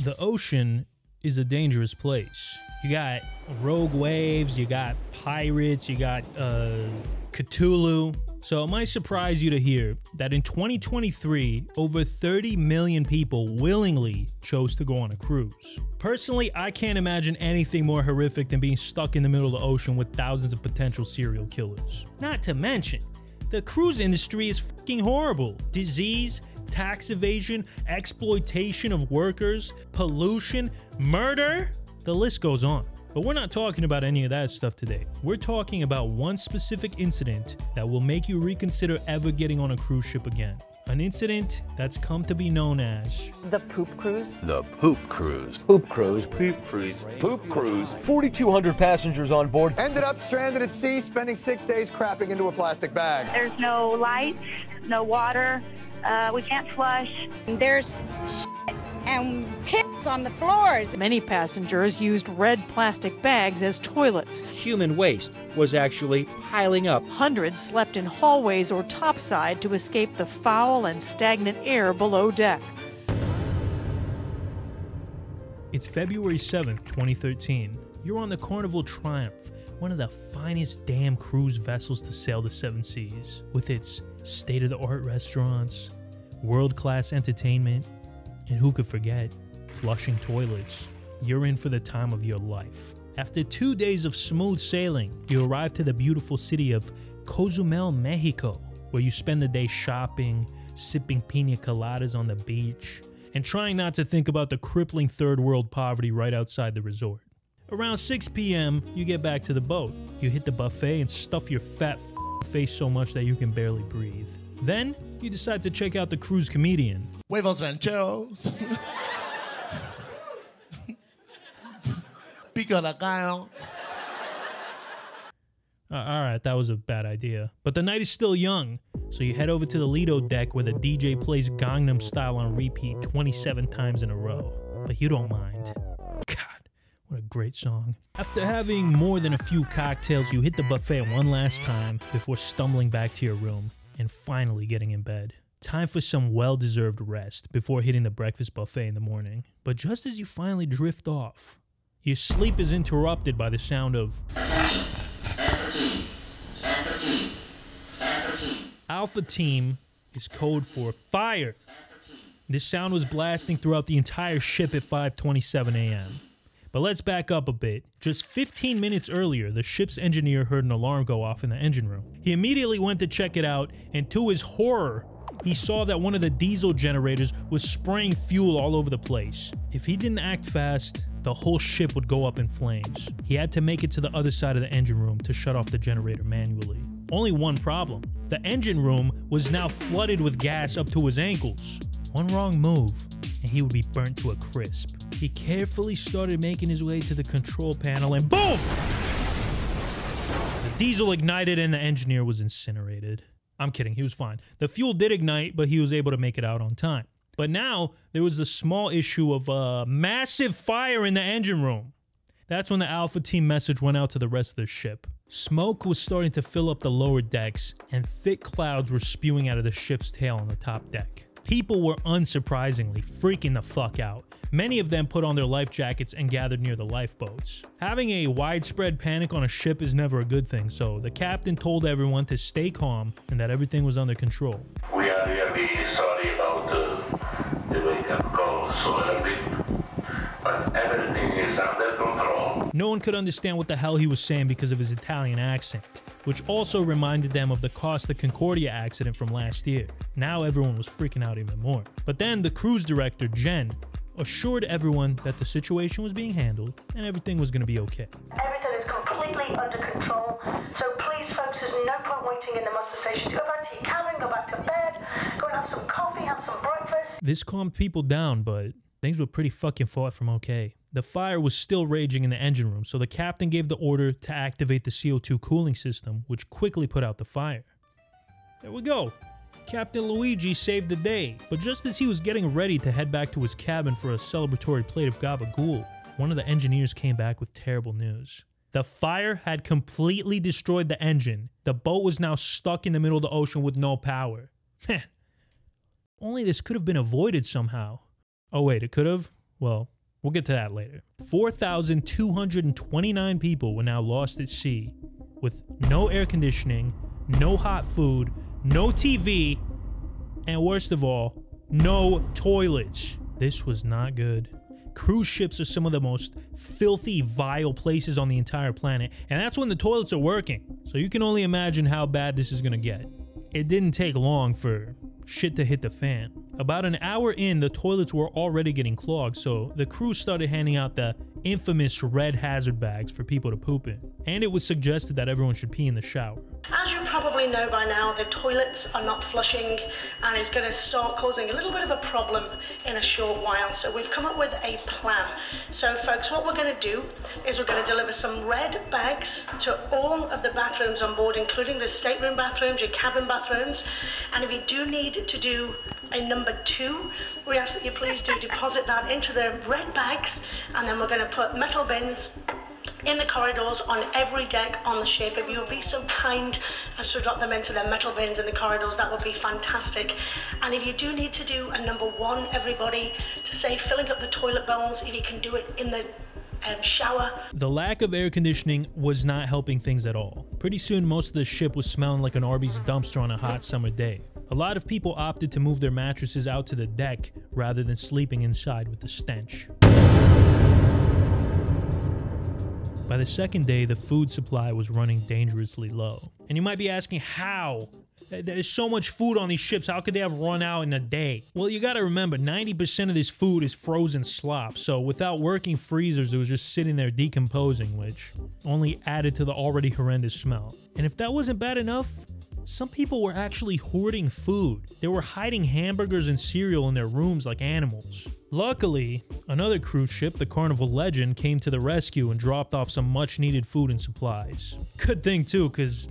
The ocean is a dangerous place. You got rogue waves, you got pirates, you got uh, Cthulhu. So it might surprise you to hear that in 2023, over 30 million people willingly chose to go on a cruise. Personally, I can't imagine anything more horrific than being stuck in the middle of the ocean with thousands of potential serial killers. Not to mention, the cruise industry is fucking horrible. Disease, tax evasion, exploitation of workers, pollution, murder. The list goes on. But we're not talking about any of that stuff today. We're talking about one specific incident that will make you reconsider ever getting on a cruise ship again. An incident that's come to be known as The poop cruise? The Poop Cruise. Poop cruise. Poop cruise. Poop cruise. 4,200 passengers on board. Ended up stranded at sea, spending six days crapping into a plastic bag. There's no lights, no water. Uh, we can't flush. There's shit and piss on the floors. Many passengers used red plastic bags as toilets. Human waste was actually piling up. Hundreds slept in hallways or topside to escape the foul and stagnant air below deck. It's February 7th, 2013. You're on the Carnival Triumph, one of the finest damn cruise vessels to sail the seven seas, with its state of the art restaurants, world class entertainment, and who could forget, flushing toilets. You're in for the time of your life. After two days of smooth sailing, you arrive to the beautiful city of Cozumel, Mexico, where you spend the day shopping, sipping pina coladas on the beach, and trying not to think about the crippling third world poverty right outside the resort. Around 6 p.m., you get back to the boat. You hit the buffet and stuff your fat face so much that you can barely breathe. Then, you decide to check out the cruise comedian. Huevos rancheros. Pico de gallo. Uh, all right, that was a bad idea. But the night is still young, so you head over to the Lido deck where the DJ plays Gangnam Style on repeat 27 times in a row. But you don't mind. God, what a great song. After having more than a few cocktails, you hit the buffet one last time before stumbling back to your room and finally getting in bed. Time for some well deserved rest before hitting the breakfast buffet in the morning. But just as you finally drift off, your sleep is interrupted by the sound of Alpha Team alpha team is code for fire. This sound was blasting throughout the entire ship at 5:27 a.m. But let's back up a bit. Just 15 minutes earlier, the ship's engineer heard an alarm go off in the engine room. He immediately went to check it out, and to his horror, he saw that one of the diesel generators was spraying fuel all over the place. If he didn't act fast, the whole ship would go up in flames. He had to make it to the other side of the engine room to shut off the generator manually. Only one problem. The engine room was now flooded with gas up to his ankles. One wrong move, and he would be burnt to a crisp. He carefully started making his way to the control panel, and boom! The diesel ignited, and the engineer was incinerated. I'm kidding, he was fine. The fuel did ignite, but he was able to make it out on time. But now there was the small issue of a massive fire in the engine room. That's when the Alpha Team message went out to the rest of the ship. Smoke was starting to fill up the lower decks, and thick clouds were spewing out of the ship's tail on the top deck. People were unsurprisingly freaking the fuck out. Many of them put on their life jackets and gathered near the lifeboats. Having a widespread panic on a ship is never a good thing, so the captain told everyone to stay calm and that everything was under control. We are really sorry about the wake up call so early, but everything is under control. No one could understand what the hell he was saying because of his Italian accent, which also reminded them of the Costa Concordia accident from last year. Now everyone was freaking out even more. But then the cruise director, Jen, assured everyone that the situation was being handled and everything was going to be okay. Everything is completely under control. So please, folks, there's no point waiting in the muster station to go back to your cabin, go back to bed, go and have some coffee, have some breakfast. This calmed people down, but things were pretty fucking far from okay. The fire was still raging in the engine room, so the captain gave the order to activate the CO2 cooling system, which quickly put out the fire. There we go. Captain Luigi saved the day, but just as he was getting ready to head back to his cabin for a celebratory plate of gaba gabagool, one of the engineers came back with terrible news. The fire had completely destroyed the engine. The boat was now stuck in the middle of the ocean with no power. Man, only this could have been avoided somehow. Oh, wait, it could have? Well, we'll get to that later. 4,229 people were now lost at sea with no air conditioning, no hot food, no TV, and worst of all, no toilets. This was not good. Cruise ships are some of the most filthy, vile places on the entire planet, and that's when the toilets are working. So you can only imagine how bad this is gonna get. It didn't take long for shit to hit the fan. About an hour in, the toilets were already getting clogged, so the crew started handing out the infamous red hazard bags for people to poop in. And it was suggested that everyone should pee in the shower. As you probably know by now, the toilets are not flushing and it's going to start causing a little bit of a problem in a short while. So we've come up with a plan. So folks, what we're going to do is we're going to deliver some red bags to all of the bathrooms on board, including the stateroom bathrooms, your cabin bathrooms. And if you do need to do a number two, we ask that you please do deposit that into the red bags and then we're going to put metal bins in the corridors on every deck on the ship. If you would be so kind as to drop them into their metal bins in the corridors, that would be fantastic. And if you do need to do a number one, everybody, to say filling up the toilet bowls, if you can do it in the um, shower. The lack of air conditioning was not helping things at all. Pretty soon, most of the ship was smelling like an Arby's dumpster on a hot summer day. A lot of people opted to move their mattresses out to the deck rather than sleeping inside with the stench. By the second day, the food supply was running dangerously low. And you might be asking, how? There's so much food on these ships, how could they have run out in a day? Well, you gotta remember, 90% of this food is frozen slop, so without working freezers, it was just sitting there decomposing, which only added to the already horrendous smell. And if that wasn't bad enough, some people were actually hoarding food. They were hiding hamburgers and cereal in their rooms like animals. Luckily, another cruise ship, the Carnival Legend, came to the rescue and dropped off some much needed food and supplies. Good thing too, because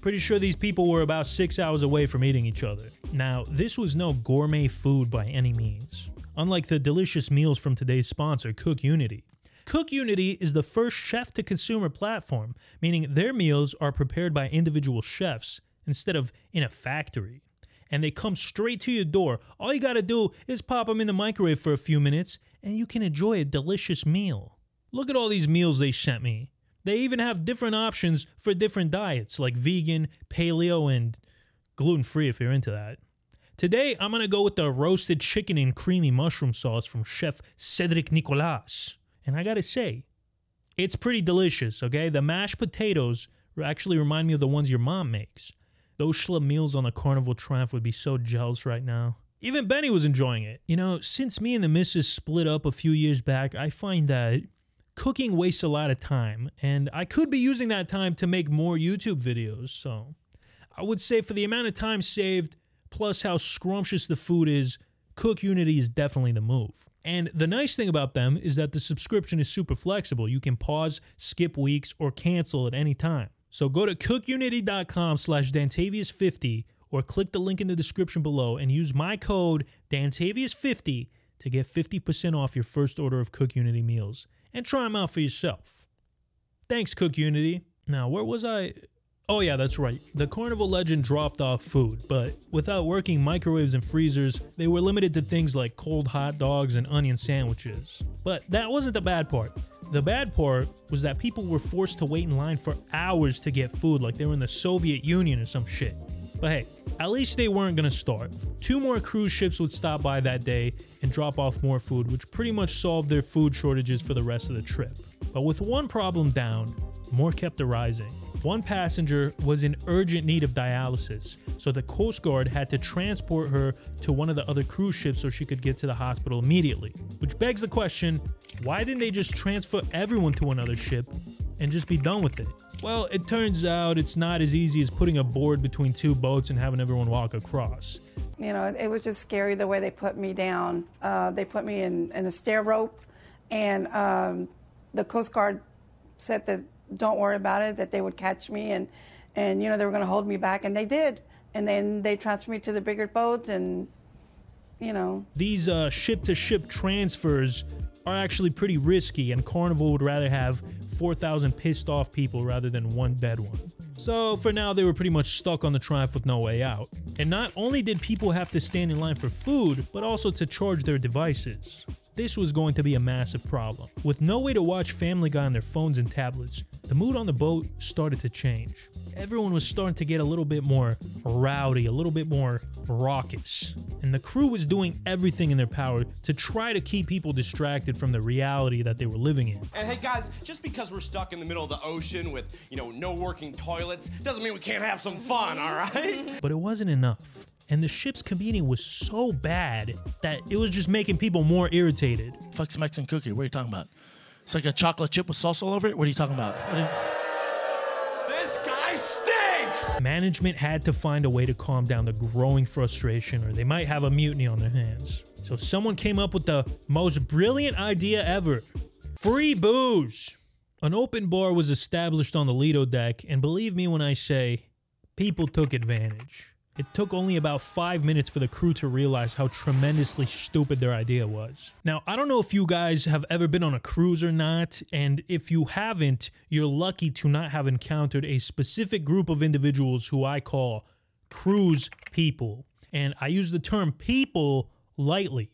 pretty sure these people were about six hours away from eating each other. Now, this was no gourmet food by any means. Unlike the delicious meals from today's sponsor, CookUnity. Cook Unity is the first chef to consumer platform, meaning their meals are prepared by individual chefs instead of in a factory. And they come straight to your door. All you gotta do is pop them in the microwave for a few minutes and you can enjoy a delicious meal. Look at all these meals they sent me. They even have different options for different diets like vegan, paleo, and gluten free if you're into that. Today, I'm gonna go with the roasted chicken and creamy mushroom sauce from Chef Cedric Nicolas. And I gotta say, it's pretty delicious, okay? The mashed potatoes actually remind me of the ones your mom makes. Those schlub meals on the Carnival Triumph would be so jealous right now. Even Benny was enjoying it. You know, since me and the missus split up a few years back, I find that cooking wastes a lot of time, and I could be using that time to make more YouTube videos. So I would say for the amount of time saved, plus how scrumptious the food is, CookUnity is definitely the move. And the nice thing about them is that the subscription is super flexible. You can pause, skip weeks, or cancel at any time. So go to cookunity.com slash Dantavius50 or click the link in the description below and use my code Dantavius50 to get 50% off your first order of CookUnity meals and try them out for yourself. Thanks, CookUnity. Now, where was I? Oh, yeah, that's right. The Carnival Legend dropped off food, but without working microwaves and freezers, they were limited to things like cold hot dogs and onion sandwiches. But that wasn't the bad part. The bad part was that people were forced to wait in line for hours to get food like they were in the Soviet Union or some shit. But hey, at least they weren't gonna starve. Two more cruise ships would stop by that day and drop off more food, which pretty much solved their food shortages for the rest of the trip. But with one problem down, more kept arising. One passenger was in urgent need of dialysis, so the Coast Guard had to transport her to one of the other cruise ships so she could get to the hospital immediately. Which begs the question why didn't they just transfer everyone to another ship and just be done with it? Well, it turns out it's not as easy as putting a board between two boats and having everyone walk across. You know, it was just scary the way they put me down. Uh, they put me in, in, a stair rope, and um, the Coast Guard said that don't worry about it, that they would catch me and, and you know, they were going to hold me back, and they did. And then they transferred me to the bigger boat, and, you know. These ship to ship transfers are actually pretty risky, and Carnival would rather have 4,000 pissed off people rather than one dead one. So for now, they were pretty much stuck on the Triumph with no way out. And not only did people have to stand in line for food, but also to charge their devices. This was going to be a massive problem. With no way to watch Family Guy on their phones and tablets, the mood on the boat started to change. Everyone was starting to get a little bit more rowdy, a little bit more raucous. And the crew was doing everything in their power to try to keep people distracted from the reality that they were living in. And hey guys, just because we're stuck in the middle of the ocean with, you know, no working toilets, doesn't mean we can't have some fun, all right? But it wasn't enough. And the ship's comedian was so bad that it was just making people more irritated. Fuck's Mexican cookie. What are you talking about? It's like a chocolate chip with sauce all over it. What are you talking about? What are you- this guy stinks! Management had to find a way to calm down the growing frustration, or they might have a mutiny on their hands. So someone came up with the most brilliant idea ever free booze. An open bar was established on the Lido deck, and believe me when I say, people took advantage. It took only about five minutes for the crew to realize how tremendously stupid their idea was. Now, I don't know if you guys have ever been on a cruise or not, and if you haven't, you're lucky to not have encountered a specific group of individuals who I call cruise people. And I use the term people lightly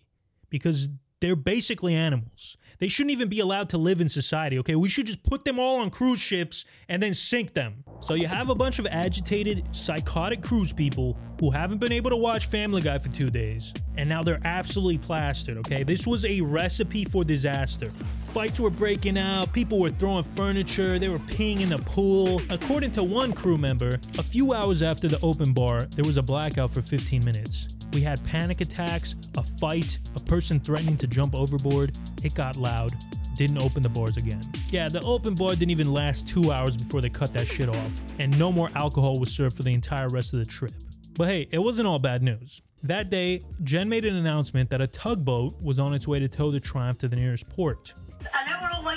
because they're basically animals. They shouldn't even be allowed to live in society, okay? We should just put them all on cruise ships and then sink them. So you have a bunch of agitated, psychotic cruise people who haven't been able to watch Family Guy for two days, and now they're absolutely plastered, okay? This was a recipe for disaster. Fights were breaking out, people were throwing furniture, they were peeing in the pool. According to one crew member, a few hours after the open bar, there was a blackout for 15 minutes. We had panic attacks, a fight, a person threatening to jump overboard. It got loud. Didn't open the bars again. Yeah, the open bar didn't even last two hours before they cut that shit off, and no more alcohol was served for the entire rest of the trip. But hey, it wasn't all bad news. That day, Jen made an announcement that a tugboat was on its way to tow the Triumph to the nearest port.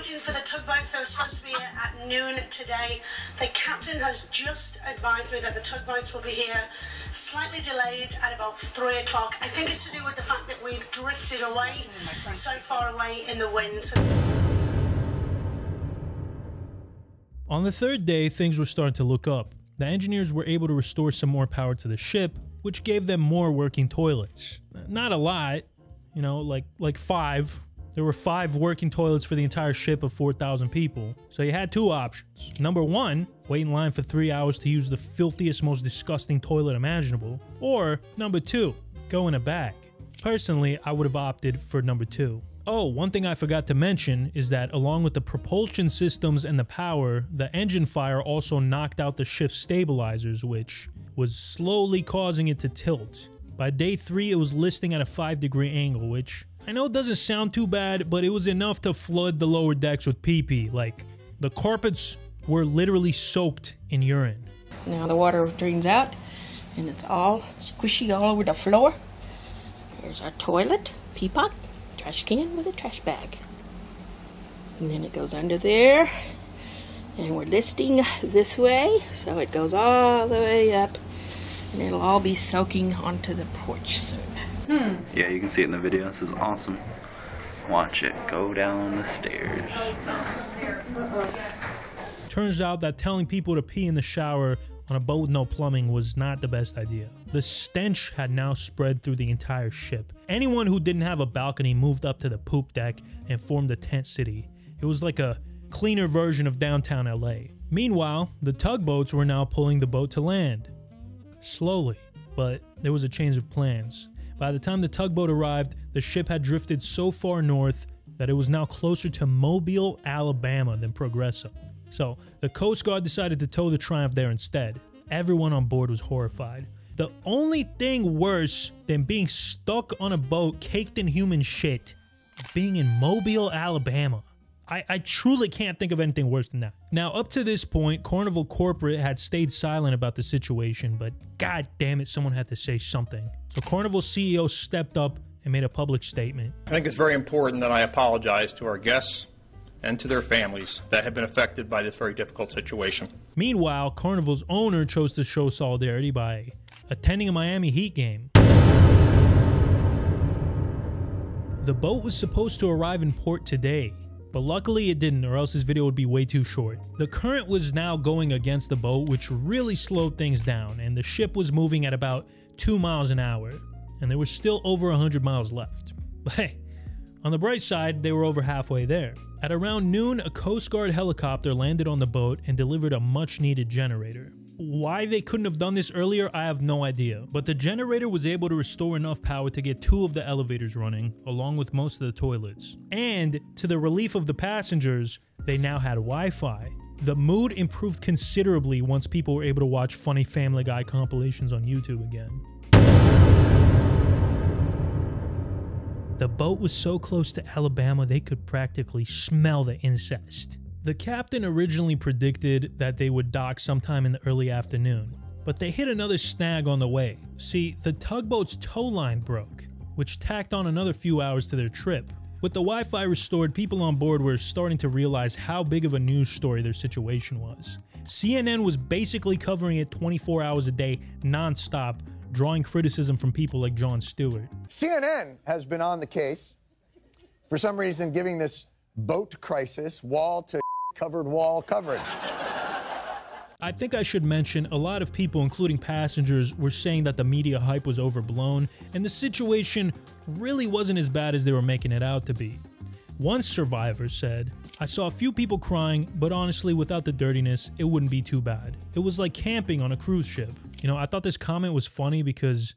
Waiting for the tugboats. They were supposed to be here at noon today. The captain has just advised me that the tugboats will be here slightly delayed at about three o'clock. I think it's to do with the fact that we've drifted away so far away in the wind. On the third day, things were starting to look up. The engineers were able to restore some more power to the ship, which gave them more working toilets. Not a lot, you know, like like 5. There were 5 working toilets for the entire ship of 4,000 people. So you had two options. Number 1, wait in line for 3 hours to use the filthiest most disgusting toilet imaginable, or number 2, go in a bag. Personally, I would have opted for number 2. Oh, one thing I forgot to mention is that along with the propulsion systems and the power, the engine fire also knocked out the ship's stabilizers, which was slowly causing it to tilt. By day 3, it was listing at a 5 degree angle, which I know it doesn't sound too bad, but it was enough to flood the lower decks with pee pee. Like, the carpets were literally soaked in urine. Now the water drains out and it's all squishy all over the floor. There's our toilet, pee pot, trash can with a trash bag. And then it goes under there. And we're listing this way, so it goes all the way up. And it'll all be soaking onto the porch soon. Hmm. Yeah, you can see it in the video. This is awesome. Watch it go down the stairs. Turns out that telling people to pee in the shower on a boat with no plumbing was not the best idea. The stench had now spread through the entire ship. Anyone who didn't have a balcony moved up to the poop deck and formed a tent city. It was like a cleaner version of downtown LA. Meanwhile, the tugboats were now pulling the boat to land. Slowly, but there was a change of plans. By the time the tugboat arrived, the ship had drifted so far north that it was now closer to Mobile, Alabama than Progreso. So the Coast Guard decided to tow the Triumph there instead. Everyone on board was horrified. The only thing worse than being stuck on a boat caked in human shit is being in Mobile, Alabama. I, I, truly can't think of anything worse than that. Now, up to this point, Carnival Corporate had stayed silent about the situation, but god damn it, someone had to say something. So Carnival CEO stepped up and made a public statement. I think it's very important that I apologize to our guests and to their families that have been affected by this very difficult situation. Meanwhile, Carnival's owner chose to show solidarity by attending a Miami Heat game. The boat was supposed to arrive in port today, but luckily it didn't or else this video would be way too short. The current was now going against the boat which really slowed things down and the ship was moving at about 2 miles an hour and there was still over 100 miles left. But hey, On the bright side, they were over halfway there. At around noon, a Coast Guard helicopter landed on the boat and delivered a much needed generator. Why they couldn't have done this earlier, I have no idea. But the generator was able to restore enough power to get two of the elevators running, along with most of the toilets. And to the relief of the passengers, they now had Wi Fi. The mood improved considerably once people were able to watch funny Family Guy compilations on YouTube again. The boat was so close to Alabama they could practically smell the incest. The captain originally predicted that they would dock sometime in the early afternoon, but they hit another snag on the way. See, the tugboat's tow line broke, which tacked on another few hours to their trip. With the Wi Fi restored, people on board were starting to realize how big of a news story their situation was. CNN was basically covering it 24 hours a day, non stop, drawing criticism from people like Jon Stewart. CNN has been on the case for some reason, giving this boat crisis wall to covered wall coverage. I think I should mention a lot of people, including passengers, were saying that the media hype was overblown and the situation really wasn't as bad as they were making it out to be. One survivor said, I saw a few people crying, but honestly, without the dirtiness, it wouldn't be too bad. It was like camping on a cruise ship. You know, I thought this comment was funny because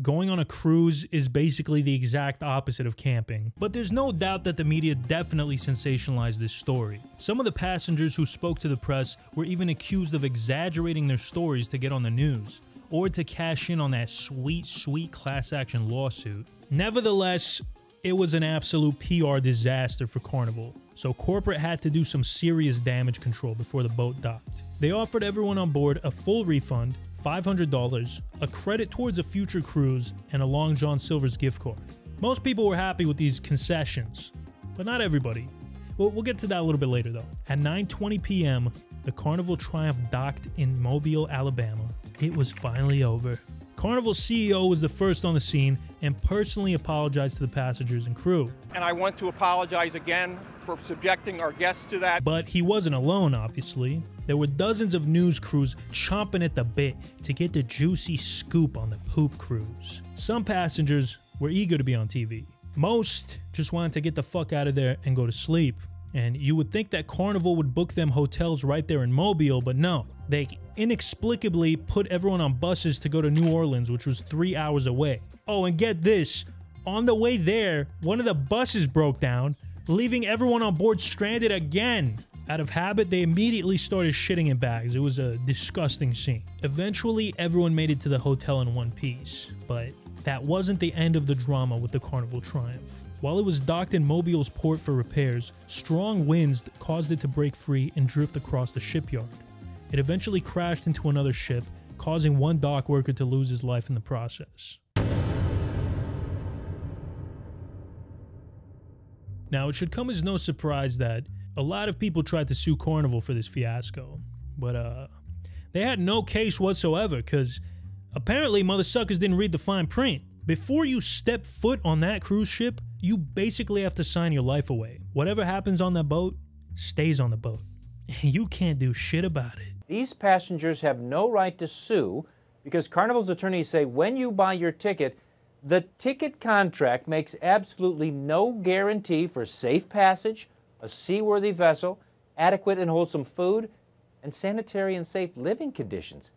going on a cruise is basically the exact opposite of camping. But there's no doubt that the media definitely sensationalized this story. Some of the passengers who spoke to the press were even accused of exaggerating their stories to get on the news or to cash in on that sweet, sweet class action lawsuit. Nevertheless, it was an absolute PR disaster for Carnival, so corporate had to do some serious damage control before the boat docked. They offered everyone on board a full refund, $500, a credit towards a future cruise, and a Long John Silver's gift card. Most people were happy with these concessions, but not everybody. Well, we'll get to that a little bit later though. At 9:20 p.m., the Carnival Triumph docked in Mobile, Alabama. It was finally over. Carnival CEO was the first on the scene and personally apologized to the passengers and crew. And I want to apologize again for subjecting our guests to that. But he wasn't alone, obviously. There were dozens of news crews chomping at the bit to get the juicy scoop on the poop cruise. Some passengers were eager to be on TV. Most just wanted to get the fuck out of there and go to sleep. And you would think that Carnival would book them hotels right there in Mobile, but no. They inexplicably put everyone on buses to go to New Orleans, which was three hours away. Oh, and get this on the way there, one of the buses broke down, leaving everyone on board stranded again. Out of habit, they immediately started shitting in bags. It was a disgusting scene. Eventually, everyone made it to the hotel in one piece, but that wasn't the end of the drama with the Carnival Triumph. While it was docked in Mobile's port for repairs, strong winds caused it to break free and drift across the shipyard. It eventually crashed into another ship, causing one dock worker to lose his life in the process. Now, it should come as no surprise that a lot of people tried to sue Carnival for this fiasco, but uh, they had no case whatsoever because apparently mother suckers didn't read the fine print. Before you step foot on that cruise ship, you basically have to sign your life away. Whatever happens on that boat stays on the boat. You can't do shit about it. These passengers have no right to sue because Carnival's attorneys say when you buy your ticket, the ticket contract makes absolutely no guarantee for safe passage, a seaworthy vessel, adequate and wholesome food, and sanitary and safe living conditions.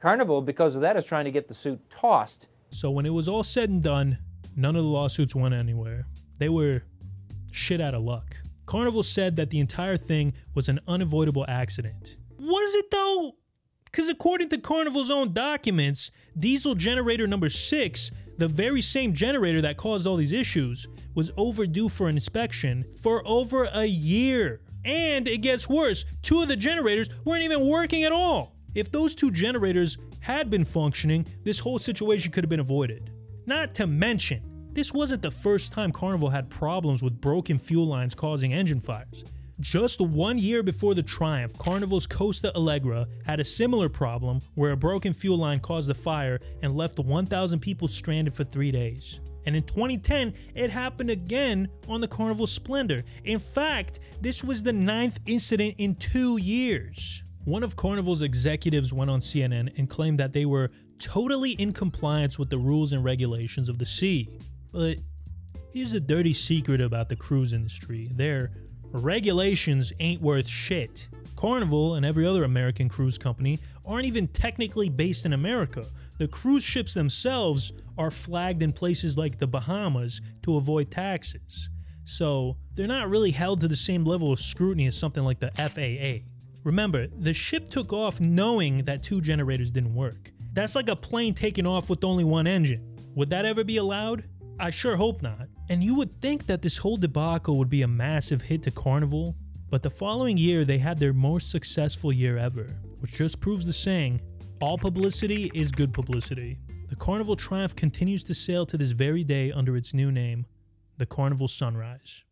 Carnival, because of that, is trying to get the suit tossed. So when it was all said and done, none of the lawsuits went anywhere. They were shit out of luck. Carnival said that the entire thing was an unavoidable accident. Was it though? Because according to Carnival's own documents, diesel generator number six, the very same generator that caused all these issues, was overdue for inspection for over a year. And it gets worse, two of the generators weren't even working at all. If those two generators had been functioning, this whole situation could have been avoided. Not to mention, this wasn't the first time Carnival had problems with broken fuel lines causing engine fires. Just one year before the Triumph, Carnival's Costa Allegra had a similar problem where a broken fuel line caused a fire and left 1,000 people stranded for three days. And in 2010, it happened again on the Carnival Splendor. In fact, this was the ninth incident in two years. One of Carnival's executives went on CNN and claimed that they were totally in compliance with the rules and regulations of the sea. But Here's a dirty secret about the cruise industry their regulations ain't worth shit. Carnival and every other American cruise company aren't even technically based in America. The cruise ships themselves are flagged in places like the Bahamas to avoid taxes. So they're not really held to the same level of scrutiny as something like the FAA. Remember, the ship took off knowing that two generators didn't work. That's like a plane taking off with only one engine. Would that ever be allowed? I sure hope not. And you would think that this whole debacle would be a massive hit to Carnival, but the following year they had their most successful year ever, which just proves the saying all publicity is good publicity. The Carnival Triumph continues to sail to this very day under its new name, the Carnival Sunrise.